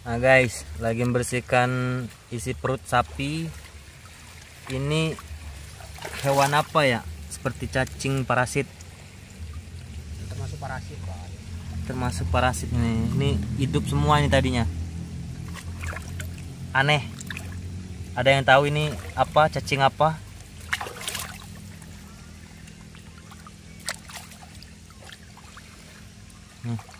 Nah guys, lagi membersihkan isi perut sapi. Ini hewan apa ya? Seperti cacing parasit. termasuk parasit pak Termasuk parasit ini. Ini hidup semua ini tadinya. Aneh. Ada yang tahu ini apa? Cacing apa? Hmm.